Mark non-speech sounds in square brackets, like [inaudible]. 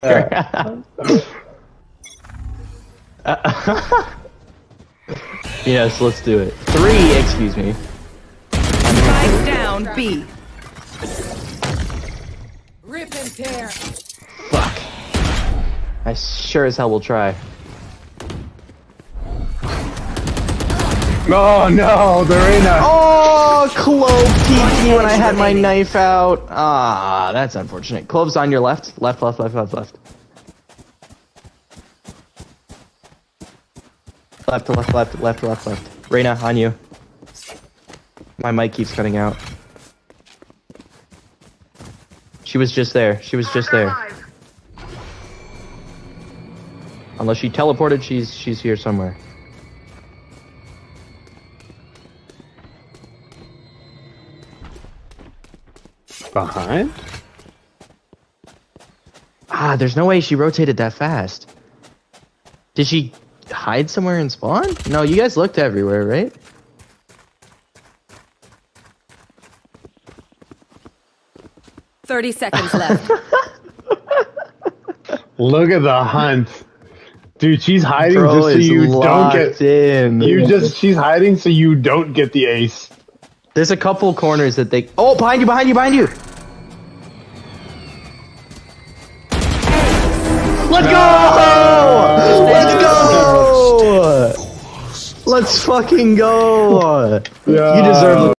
Uh, [laughs] yes, let's do it. Three, excuse me. Strike down B. Rip and tear. Fuck. I sure as hell will try. Oh no, they're in a. Oh, Clove peeked when I had my knife out. Ah, that's unfortunate. Clove's on your left. Left, left, left, left, left. Left, left, left, left, left, left. Reyna, on you. My mic keeps cutting out. She was just there. She was just there. Unless she teleported, she's she's here somewhere. Behind? Ah, there's no way she rotated that fast. Did she hide somewhere and spawn? No, you guys looked everywhere, right? Thirty seconds left. [laughs] Look at the hunt. Dude, she's hiding Bro just so you don't get. in. You just she's hiding so you don't get the ace. There's a couple corners that they. Oh, behind you! Behind you! Behind you! Let's go! Let's go! Let's fucking go! Yeah. You deserve.